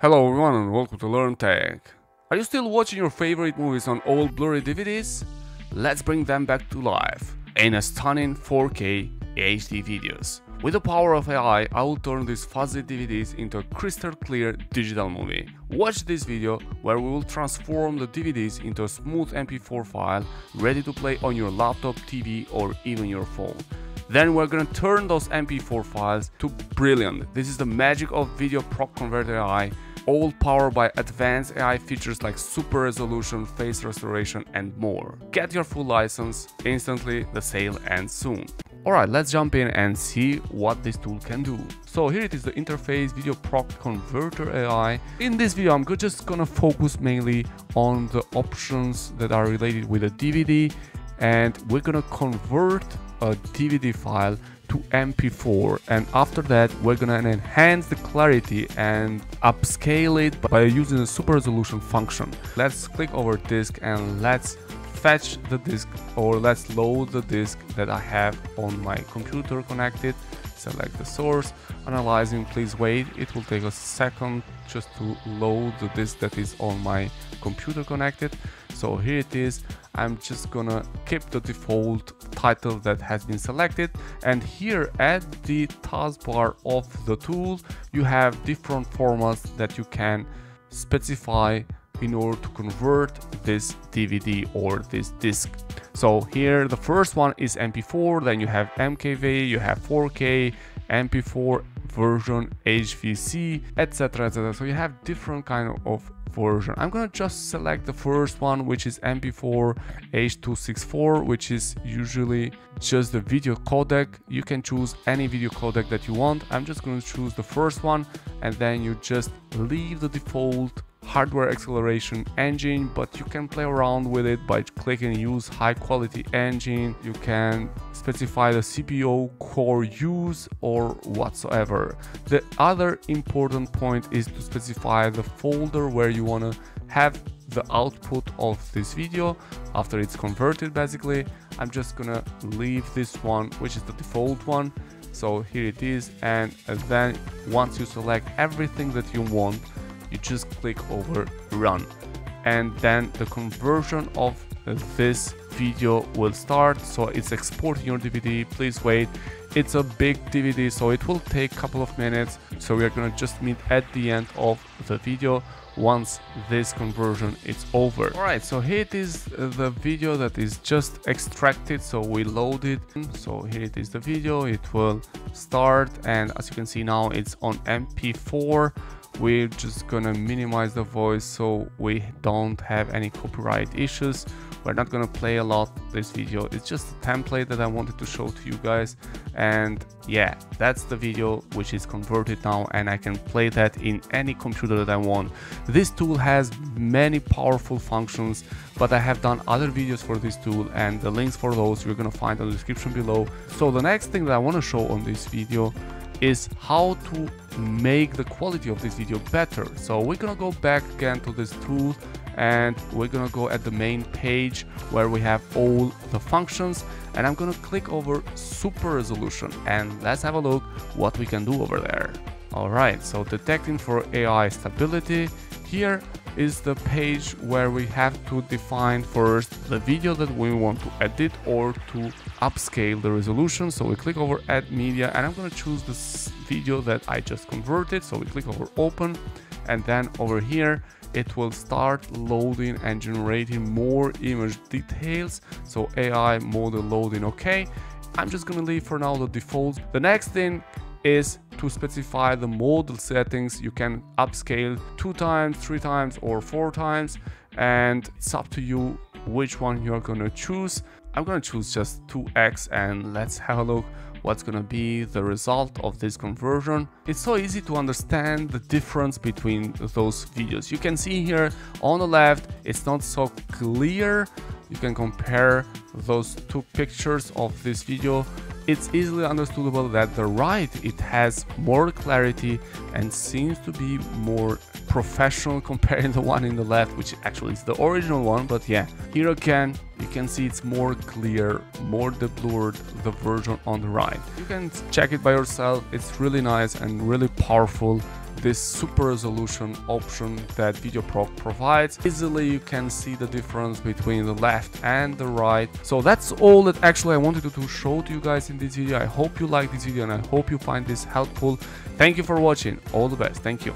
Hello everyone and welcome to Learn Tech. Are you still watching your favorite movies on old blurry DVDs? Let's bring them back to life in a stunning 4K HD videos. With the power of AI, I will turn these fuzzy DVDs into a crystal clear digital movie. Watch this video where we will transform the DVDs into a smooth MP4 file ready to play on your laptop, TV or even your phone. Then we're gonna turn those MP4 files to brilliant. This is the magic of VideoProc Converter AI all powered by advanced AI features like super resolution, face restoration and more. Get your full license instantly, the sale ends soon. Alright, let's jump in and see what this tool can do. So here it is the interface VideoProc converter AI. In this video I'm just gonna focus mainly on the options that are related with a DVD and we're gonna convert a DVD file to MP4 and after that we're gonna enhance the clarity and upscale it by using the super resolution function. Let's click over disk and let's fetch the disk or let's load the disk that I have on my computer connected. Select the source. Analyzing please wait. It will take a second just to load the disk that is on my computer connected so here it is I'm just gonna keep the default title that has been selected and here at the taskbar of the tool you have different formats that you can specify in order to convert this DVD or this disc. So here the first one is MP4, then you have MKV, you have 4K, MP4 version, HVC, etc etc. So you have different kind of version. I'm gonna just select the first one, which is MP4 H264, which is usually just the video codec. You can choose any video codec that you want. I'm just gonna choose the first one and then you just leave the default hardware acceleration engine but you can play around with it by clicking use high quality engine. You can specify the CPU core use or whatsoever. The other important point is to specify the folder where you want to have the output of this video. After it's converted basically I'm just gonna leave this one which is the default one. So here it is and then once you select everything that you want you just click over run. And then the conversion of this video will start. So it's exporting your dvd please wait. It's a big dvd so it will take a couple of minutes. So we are gonna just meet at the end of the video once this conversion is over. All right so here it is uh, the video that is just extracted. So we load it so here it is the video. It will start. And as you can see now it's on mp4 we're just gonna minimize the voice so we don't have any copyright issues. We're not gonna play a lot this video. It's just a template that i wanted to show to you guys. And yeah that's the video which is converted now and i can play that in any computer that i want. This tool has many powerful functions but i have done other videos for this tool and the links for those you're gonna find in the description below. So the next thing that i want to show on this video is how to make the quality of this video better. So we're gonna go back again to this tool and we're gonna go at the main page where we have all the functions and I'm gonna click over super resolution and let's have a look what we can do over there. Alright, so detecting for AI stability. Here is the page where we have to define first the video that we want to edit or to upscale the resolution. So we click over add media and I'm going to choose this video that I just converted. So we click over open and then over here it will start loading and generating more image details. So AI model loading okay. I'm just gonna leave for now the default. The next thing is to specify the model settings. You can upscale two times, three times or four times and it's up to you which one you're gonna choose. I'm gonna choose just 2x and let's have a look what's gonna be the result of this conversion. It's so easy to understand the difference between those videos. You can see here on the left, it's not so clear. You can compare those two pictures of this video it's easily understandable that the right it has more clarity and seems to be more professional compared to the one in the left which actually is the original one but yeah here again you can see it's more clear more deblurred the version on the right. You can check it by yourself it's really nice and really powerful this super resolution option that VideoProc provides. Easily you can see the difference between the left and the right. So that's all that actually I wanted to show to you guys in this video. I hope you like this video and I hope you find this helpful. Thank you for watching. All the best. Thank you.